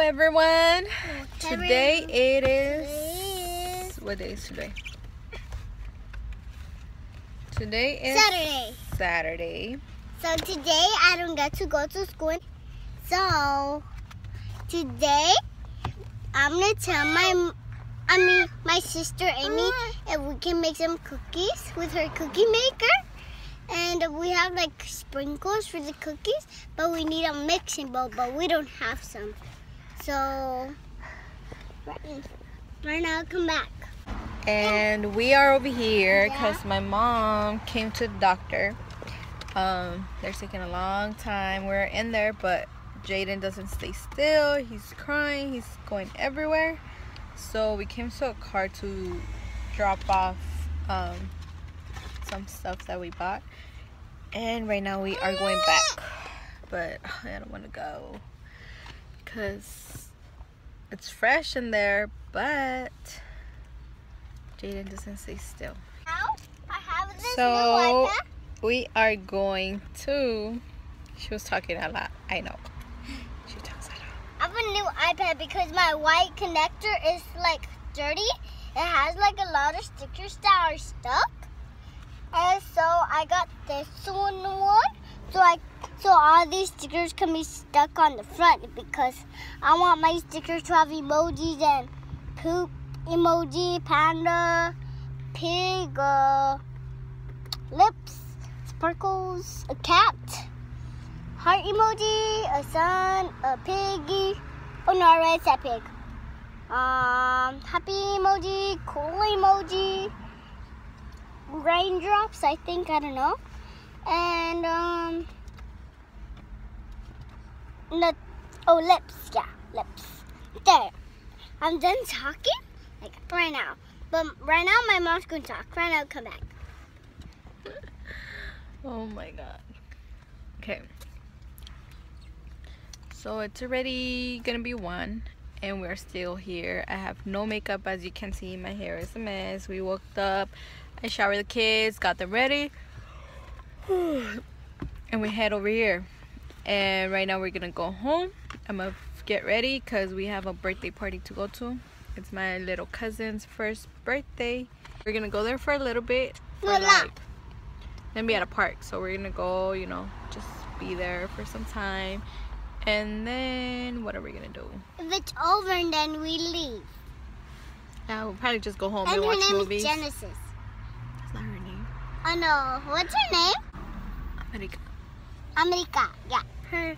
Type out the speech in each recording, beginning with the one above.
everyone. Today it is. What day is today? Today is Saturday. Saturday. So today I don't get to go to school. So today I'm gonna tell my I mean my sister Amy if we can make some cookies with her cookie maker. And we have like sprinkles for the cookies, but we need a mixing bowl, but we don't have some. So right, now come back. And we are over here because my mom came to the doctor. Um, they're taking a long time. We're in there, but Jaden doesn't stay still. He's crying. He's going everywhere. So we came to a car to drop off um, some stuff that we bought. And right now we are going back. But I don't want to go because it's fresh in there, but Jaden doesn't stay still. Now I have this So we are going to. She was talking a lot. I know. She talks a lot. I have a new iPad because my white connector is like dirty. It has like a lot of stickers that are stuck. And so I got this one one. So I so all these stickers can be stuck on the front because I want my stickers to have emojis and poop emoji, panda, pig, uh, lips, sparkles, a cat heart emoji, a sun, a piggy. Oh no, I already said pig. Um, happy emoji, cool emoji, raindrops. I think I don't know, and um, the oh lips, yeah, lips. There. I'm done talking, like right now. But right now, my mom's gonna talk. Right now, come back. Oh my god. Okay. So it's already gonna be one and we're still here. I have no makeup as you can see. My hair is a mess. We woke up. I showered the kids, got them ready. and we head over here. And right now we're gonna go home. I'm gonna get ready because we have a birthday party to go to. It's my little cousin's first birthday. We're gonna go there for a little bit. for, a. Then be at a park. So we're gonna go, you know, just be there for some time. And then what are we gonna do? If it's over, and then we leave. Yeah, we'll probably just go home and, And her watch name movies. is Genesis. That's not her name. Oh no, what's her name? America. America. Yeah, her.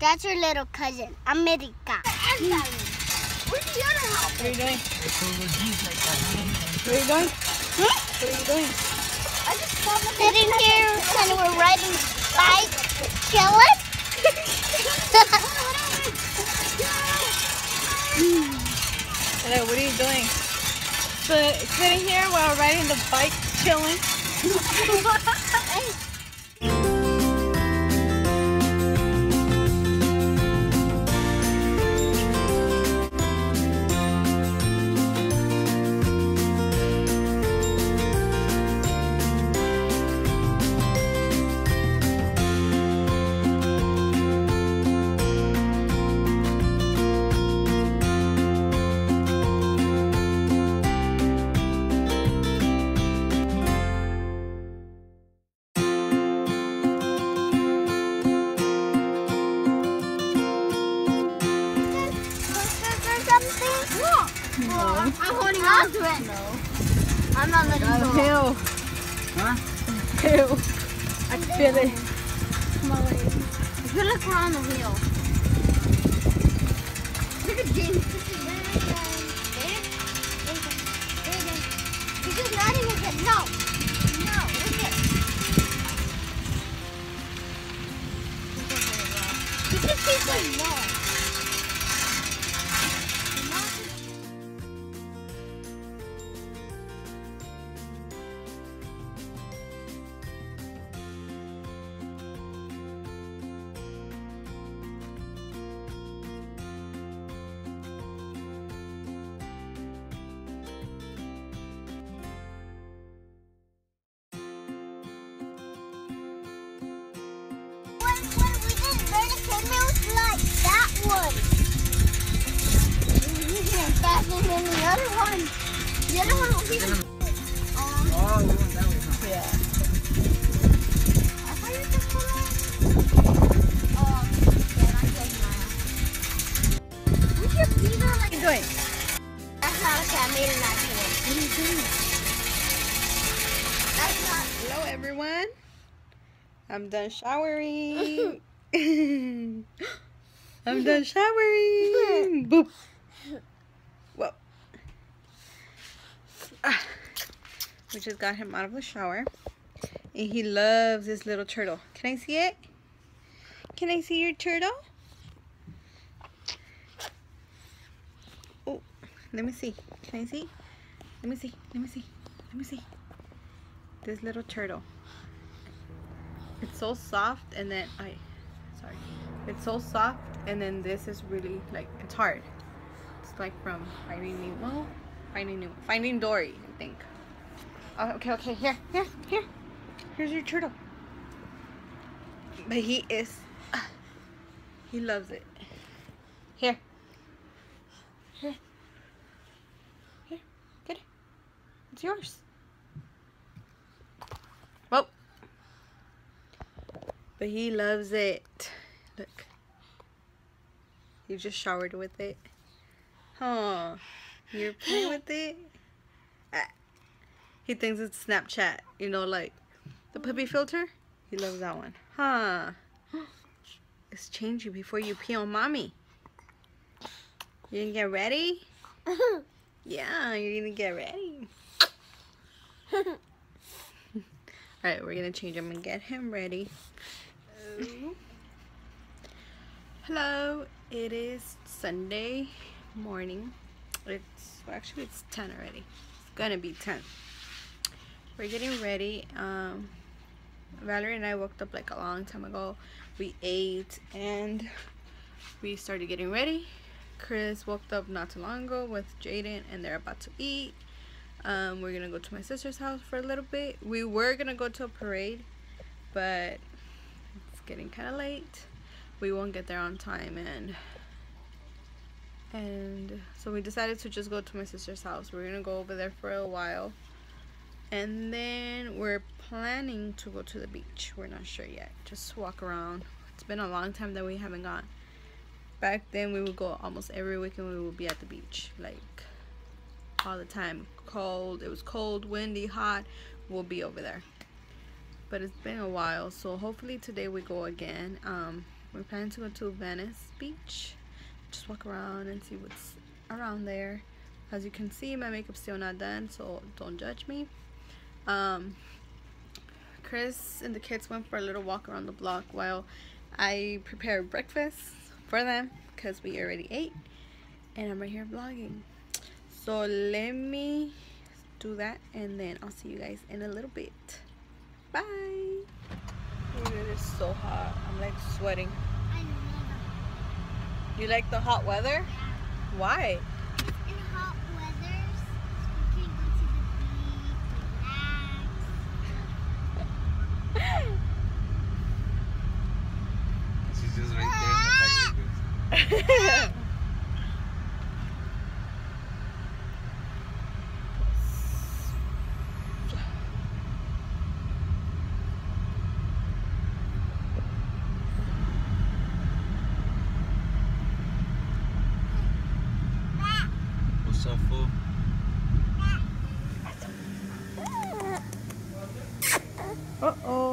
That's her little cousin, America. Where's the other house? What are you doing? What are you doing? What are you doing? I just Sitting here and we're riding bike, chilling. Hello, what are you doing? So, sitting here while riding the bike, chilling. I'm holding on to it. No. I'm not letting go. hill. Huh? Hill. I can feel it. Come on, wait. I feel like we're on the wheel. Look at James. This is not even good. No. No. Look at This is too good. No. And then the other one, the other one will be. Um, Oh, we went that way, huh? Yeah. I thought you just put on. Um, yeah, not yet, Maya. We should be there What like. are you doing? That's not okay. I made an accident. What are you doing? That's not. Hello, everyone. I'm done showering. I'm done showering. Boop. Whoa. Ah. We just got him out of the shower. And he loves this little turtle. Can I see it? Can I see your turtle? Oh, let me see. Can I see? Let me see. Let me see. Let me see. This little turtle. It's so soft and then I sorry. It's so soft and then this is really like it's hard. It's like from Finding Nemo. Finding Nemo. Finding Dory, I think. Oh, okay, okay, here, here, here. Here's your turtle. But he is he loves it. Here. Here. Here. Get it. It's yours. Whoa. But he loves it. Look. You just showered with it. Huh. You're playing with it? Ah. He thinks it's Snapchat. You know, like the puppy filter? He loves that one. Huh. Let's change you before you pee on mommy. You gonna get ready? Yeah, you're gonna get ready. Alright, we're gonna change him and get him ready. Hello, it is Sunday morning. It's well, actually it's 10 already. It's gonna be 10. We're getting ready. Um, Valerie and I woke up like a long time ago. We ate and we started getting ready. Chris woke up not too long ago with Jaden and they're about to eat. Um, we're gonna go to my sister's house for a little bit. We were gonna go to a parade, but it's getting kind of late. We won't get there on time, and and so we decided to just go to my sister's house. We're gonna go over there for a while, and then we're planning to go to the beach. We're not sure yet. Just walk around. It's been a long time that we haven't gone. Back then, we would go almost every weekend. We would be at the beach, like all the time. Cold. It was cold, windy, hot. We'll be over there. But it's been a while, so hopefully today we go again. Um, we're planning to go to Venice Beach. Just walk around and see what's around there. As you can see, my makeup's still not done, so don't judge me. Um, Chris and the kids went for a little walk around the block while I prepared breakfast for them because we already ate. And I'm right here vlogging. So let me do that and then I'll see you guys in a little bit. Bye. Dude, it is so hot. I'm like sweating. You like the hot weather? Why? In hot weathers, we can go to the beach, relax. She's just right there in the back What's up, fool? Uh-oh.